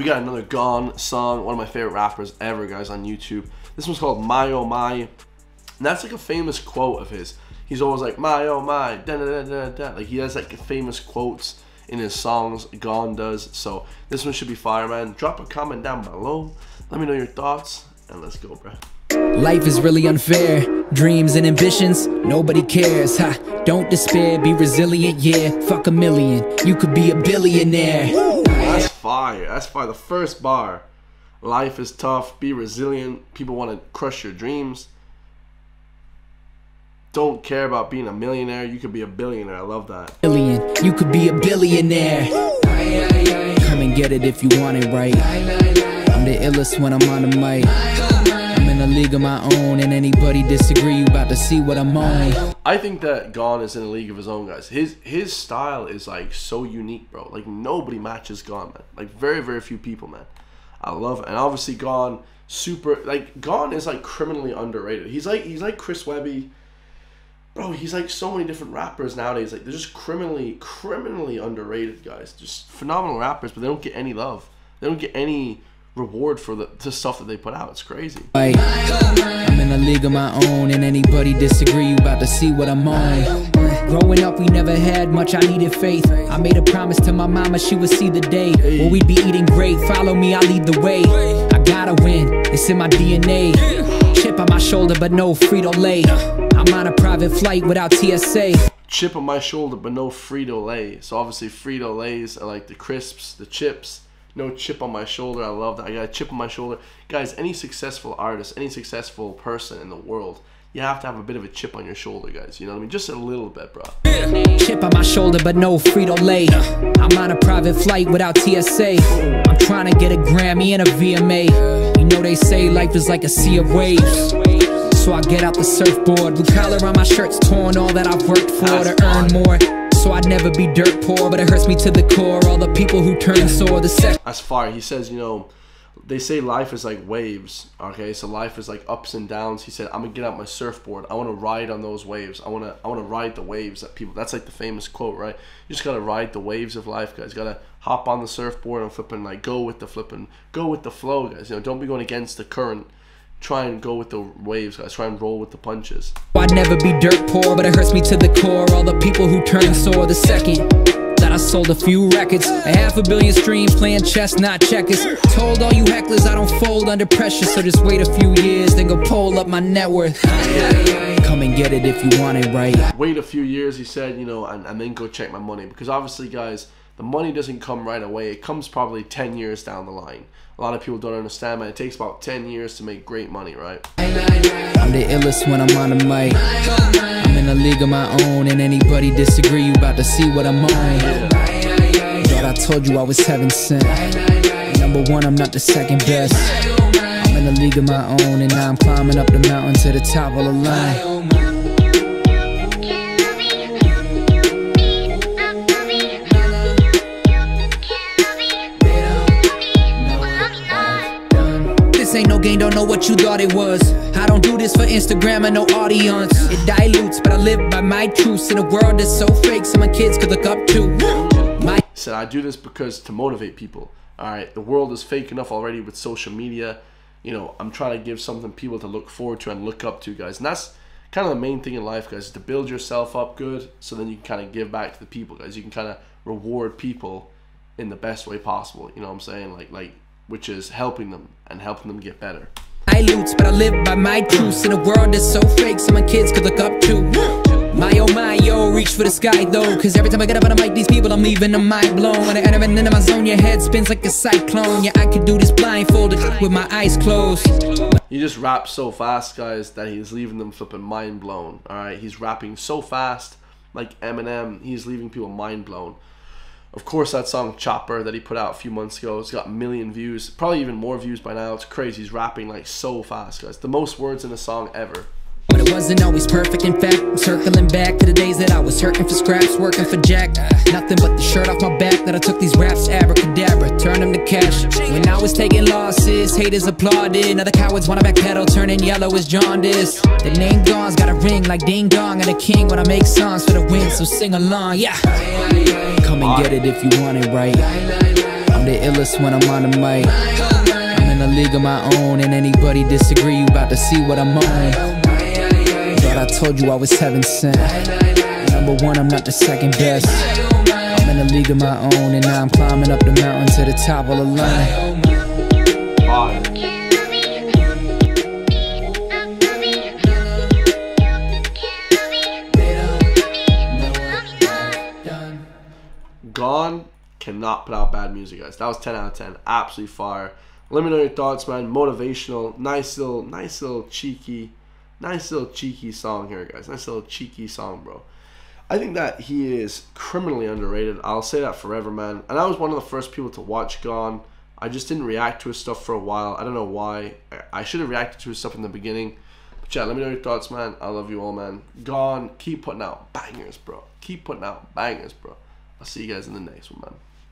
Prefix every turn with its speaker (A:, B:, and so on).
A: We got another Gawne song, one of my favorite rappers ever, guys, on YouTube. This one's called My Oh My. And that's like a famous quote of his. He's always like, My Oh My, da da da da da. Like he has like famous quotes in his songs, Gawne does. So this one should be fire, man. Drop a comment down below. Let me know your thoughts, and let's go, bro.
B: Life is really unfair. Dreams and ambitions, nobody cares. Ha, don't despair, be resilient, yeah. Fuck a million, you could be a billionaire.
A: That's fire. That's fire. The first bar. Life is tough. Be resilient. People want to crush your dreams. Don't care about being a millionaire. You could be a billionaire. I love that.
B: Billion, you could be a billionaire. Come and get it if you want it right. I'm the illest when I'm on the mic. In a league of my own, and anybody disagree, you about to see what I'm on.
A: I think that Gawne is in a league of his own, guys. His his style is like so unique, bro. Like nobody matches Gawne, man. Like very very few people, man. I love it, and obviously Gawne super like Gawne is like criminally underrated. He's like he's like Chris Webby. Bro, he's like so many different rappers nowadays. Like they're just criminally, criminally underrated guys. Just phenomenal rappers, but they don't get any love. They don't get any reward for the, the stuff that they put out. It's crazy.
B: Like, I'm in a league of my own, and anybody disagree, you about to see what I'm on. Growing up, we never had much, I needed faith. I made a promise to my mama she would see the day where we'd be eating great. Follow me, I'll lead the way. I gotta win, it's in my DNA. Chip on my shoulder, but no Frito Lay. I'm on a private flight without TSA.
A: Chip on my shoulder, but no Frito Lay. So obviously Frito Lays are like the crisps, the chips. No chip on my shoulder. I love that. I got a chip on my shoulder. Guys, any successful artist, any successful person in the world, you have to have a bit of a chip on your shoulder, guys. You know what I mean? Just a little bit, bro.
B: Chip on my shoulder, but no Frito Lay. I'm on a private flight without TSA. I'm trying to get a Grammy and a VMA. You know they say life is like a sea of waves. So I get out the surfboard. Blue collar on my shirt's torn. All that I've worked for to earn more. So I'd never be dirt poor, but it hurts me to the core. All the people who turn sore. The sex.
A: That's fire. He says, you know, they say life is like waves. Okay, so life is like ups and downs. He said, I'm gonna get out my surfboard. I want to ride on those waves. I wanna, I wanna ride the waves that people. That's like the famous quote, right? You just gotta ride the waves of life, guys. Gotta hop on the surfboard and flipping, like go with the flipping, go with the flow, guys. You know, don't be going against the current. Try and go with the waves, guys. Try and roll with the punches.
B: I'd never be dirt poor, but it hurts me to the core. All the people who turn sore. The second that I sold a few records, a half a billion streams, playing chess, not checkers. Told all you hecklers I don't fold under pressure, so just wait a few years, then go pull up my net worth. Come and get it if you want it right.
A: Wait a few years, he said, you know, and, and then go check my money because obviously, guys, the money doesn't come right away. It comes probably 10 years down the line. A lot of people don't understand, man. It takes about 10 years to make great money, right?
B: I'm the illest when I'm on the mic. I'm in a league of my own, and anybody disagree, you about to see what I'm on. Thought I told you I was heaven sent. Number one, I'm not the second best. I'm in a league of my own, and now I'm climbing up the mountain to the top of the line. Don't know what you thought it was. I don't do this for Instagram and no audience. It dilutes, but I live by my truths in a world that's so fake, some my kids could look up to. My
A: said, I do this because to motivate people. All right, the world is fake enough already with social media. You know, I'm trying to give something people to look forward to and look up to, guys. And that's kind of the main thing in life, guys, is to build yourself up good so then you can kind of give back to the people, guys. You can kind of reward people in the best way possible. You know what I'm saying? Like, like, which is helping them and helping them get better.
B: I dilutes, but I live by my truths in a world that's so fake, some my kids could look up to. My oh my, yo, reach for the sky though. Cause every time I get up on the mic, these people, I'm leaving them mind blown. When I enter into my zone, your head spins like a cyclone. Yeah, I could do this blindfolded with my eyes closed.
A: He just raps so fast, guys, that he's leaving them flipping mind blown. All right, he's rapping so fast, like Eminem. He's leaving people mind blown. Of course, that song Chopper that he put out a few months ago, it's got a million views, probably even more views by now. It's crazy. He's rapping like so fast, guys. The most words in a song ever.
B: It wasn't always perfect, in fact I'm circling back to the days that I was hurting for scraps Working for Jack, nothing but the shirt off my back That I took these raps abracadabra, turned them to cash. When I was taking losses, haters applauded. Other cowards wanna backpedal, turning yellow as jaundice. The name Gawne's got a ring like ding dong And a king when I make songs for the win, so sing along, yeah. Come and get it if you want it right. I'm the illest when I'm on the mic. I'm in a league of my own, and anybody disagree, you about to see what I'm on. I told you I was heaven sent. Number one, I'm not the second best. I'm in a league of my own, and now I'm climbing up the mountain to the top of the line.
A: Gawne cannot put out bad music, guys. That was 10 out of 10. Absolutely fire. Let me know your thoughts, man. Motivational, nice little, nice little cheeky, nice little cheeky song here, guys. Nice little cheeky song, bro. I think that he is criminally underrated. I'll say that forever, man. And I was one of the first people to watch Gawne. I just didn't react to his stuff for a while. I don't know why. I- should have reacted to his stuff in the beginning. But yeah, let me know your thoughts, man. I love you all, man. Gawne. Keep putting out bangers, bro. Keep putting out bangers, bro. I'll see you guys in the next one, man.